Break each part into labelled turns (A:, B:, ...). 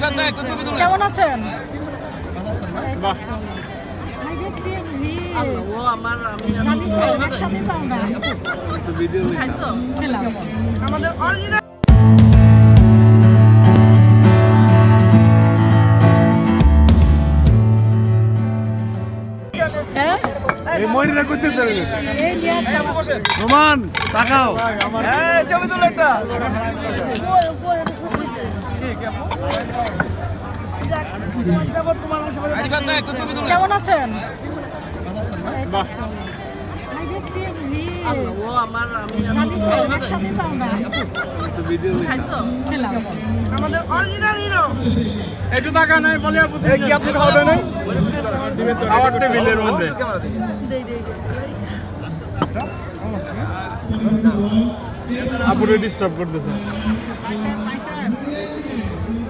A: কেমন আছেন?
B: ও আমার আমি
A: জানি তো, একসাথে যাও না।
B: খাইছো?
A: খেলাম।
B: আমাদের অরিজিনাল
A: হ্যাঁ?
C: করতে পারবে রোমান তাকাও।
A: কেমন আছেন
B: ও আমার আমি
A: জানি তো, একসাথে যাও
B: খাইছো?
A: খেলাম।
B: আমাদের অরিজিনাল হিরো
C: একটু টাকা নাই বলে এই কি আপনি খাওয়া দেয় নাই? খাওয়ার টেবিলের মধ্যে। আপুরে ডিস্টার্ব করতেছে।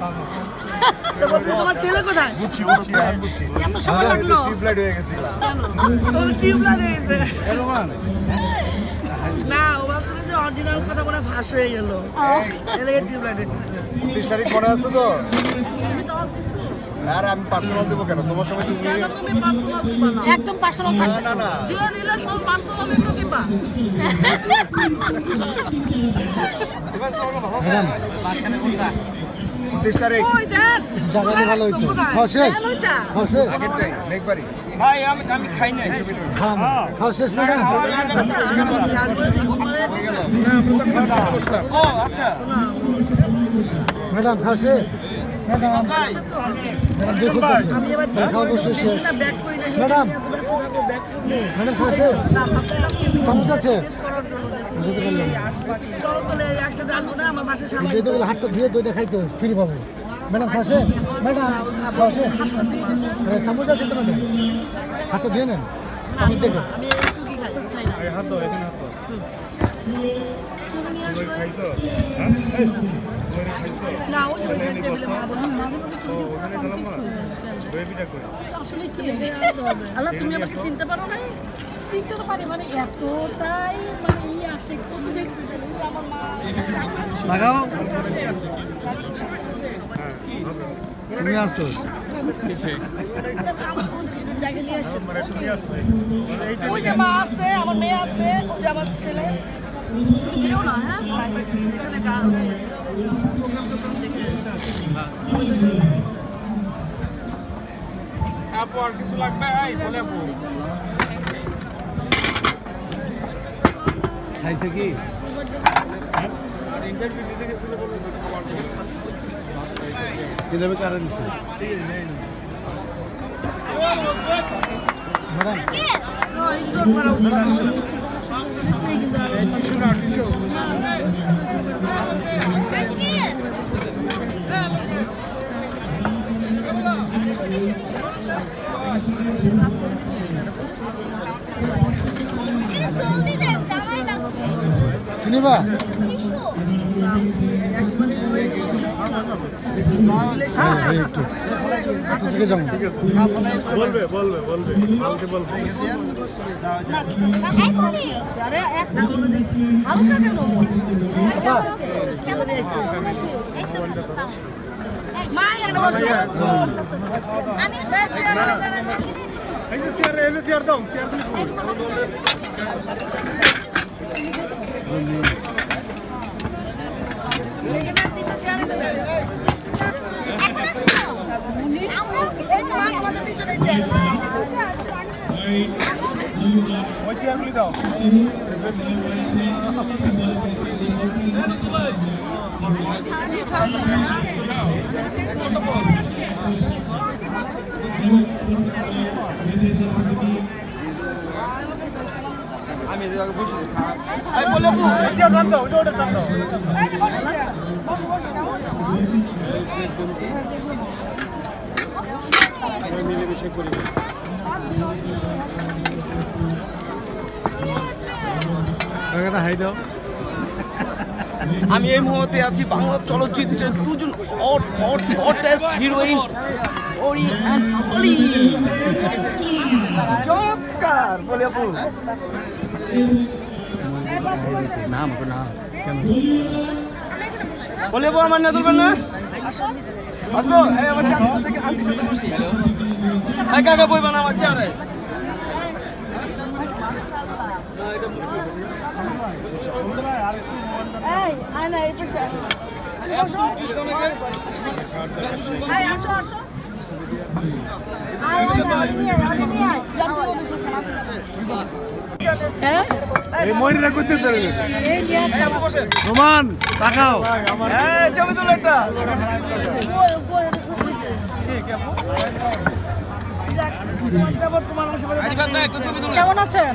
B: তোমার ছেলে কোথায়?
C: বুঝছি বুঝছি আমি বুঝছি
A: এত সময় লাগল।
C: টিউবলাইট হয়ে
B: তোর টিউবলার হয়েছে
C: এ
B: না ও ভাবছিল যে অরিজিনাল কথা মনে হয় ফাঁস হয়ে গেল। এলাকে টিউবলাইট
C: তারিখ পরে আছে তো? আর আমি পার্সোনাল দেবো কেন? তোমার সময় তুমি
B: তুমি পার্সোনাল দিবা না?
A: একদম পার্সোনাল
C: না
A: থাকবে।
C: না না।
B: যে নিলে সব পার্সোনাল তো দিবা।
C: উনত্রিশ তারিখ
B: ওই দেন
D: জায়গাটা ভালো হইতো
B: খসেস
D: খসেস শেষ
B: দেন ওইটা।
D: খাওয়া শেষ
C: আগেরটাই মেঘবাড়ি
D: খাম খাওয়া শেষ ম্যাডাম শেষ ম্যাডাম ম্যাডাম দেখুন তো
B: আমি এবার
D: খাওয়া অবশ্যই শেষ
B: না ব্যাক করি না
D: ম্যাডাম। খাওয়া চামচ আছে বুঝতে পারলাম দিয়ে হাতটা ধুয়ে দই দেখাই তো ফ্রি পাবো ম্যাডাম খাওয়া ম্যাডাম খাওয়া চামচ আছে তো ম্যাডাম হাতটা ধুয়ে নেন দেখো
B: আমি না
C: হাত দাও এখানে হাত দাও
B: না ওই টেবিলে মা
C: করে
A: আসলে কি
B: আল্লাহ তুমি আমাকে চিনতে পারো না
A: চিনতে তো পারি মানে এতটাই মানে ই আসে কত দেখছি আমার মা
D: লাগাও। তুমি
B: নিয়ে আসে। ওই যে মা আছে আমার মেয়ে আছে ওই যে আমার ছেলে। তুমি যেও না হ্যাঁ?
C: আর কিছু লাগবে? এই বলে
D: খাইছে কি?
C: আর ইন্টারভিউ দিতে গেছিল বলে খাবার
D: কীভাবে কারা দিছে। ম্যাডাম। কিনিবা? হ্যাঁ হ্যাঁ,
C: বলবে বলবে বলবে। কালকে বলবে।
B: হালকা কেন?
C: দাও আমি বসে এই বলে চেয়ার দাও ওটা দাও
B: বসো
C: সবাই মিলেমিশে টাকাটা হাই দাও।
E: আমি এই মুহূর্তে আছি বাংলা চলচ্চিত্রের দুজন hot hot hottest heroine Ori and Oli. চমৎকার, বলে আপু। নাম না বলে না না? আসব এই, আমার চান্স থেকে আন্টির সাথে বসি। কাকা বইবা না আমার চেয়ারে।
C: মহিলা করতে দেবে
A: এই নিয়ে আসলাম
C: রোমান তাকাও।
E: হ্যাঁ ছবি তুলো একটা।
A: কেমন আছেন?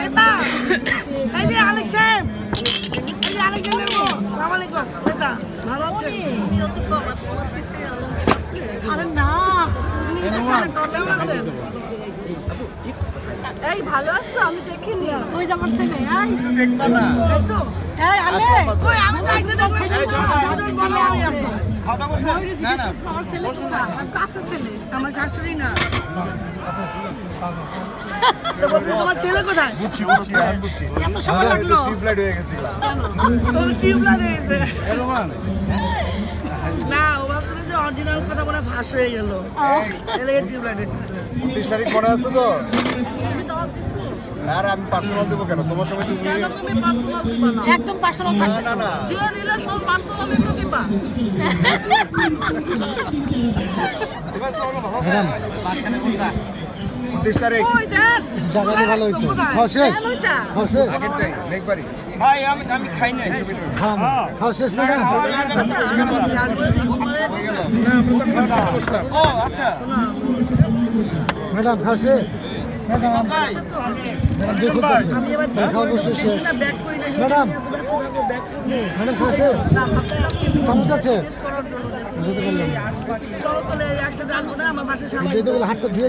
B: নেতা। এই যে আলেক সাহেব। এই যে আলেকজান্ডার বস সালাম আলাইকুম নেতা। ভালো আছেন?
A: আরে না
B: কেমন আছেন এই ভালো আছো? আমি দেখিনি
A: ওই যে আমার ছেলে? এই।
C: দেখবা না।
A: এই আলে
B: কই? আমি তো আইছে দেখছি হয়ে
A: আমার
B: শাশুড়ি না। তোমার ছেলে কোথায়?
C: বুঝছি বুঝছি আমি বুঝছি।
A: এত সময় লাগল?
C: টিউবলাইট হয়ে
B: তোর না ও ভাবছিল যে অরিজিনাল কথা মনে হয় ফাঁস হয়ে গেল। এলাকে টিউবলাইট
C: তারিখ মনে আছে তো? আর আমি পার্সোনাল দেবো কেন তোমার সময় তুমি
B: তুমি পার্সোনাল দিবা না
A: একদম পার্সোনাল থাকবে
C: না না
B: যে রিলেশন পার্সোনালি তো দিবা
C: উনত্রিশ তারিখ
D: জায়গাটা ভালো হইতো শেষ শেষ
E: ভাই আমি আমি খাই নাই
D: খাওয়া শেষ
E: আচ্ছা
D: ম্যাডাম খাওয়া শেষ ম্যাডাম ম্যাডাম ম্যাডাম খাওয়া চামচ আছে? বুঝতে পারলাম। হাতটা দিয়ে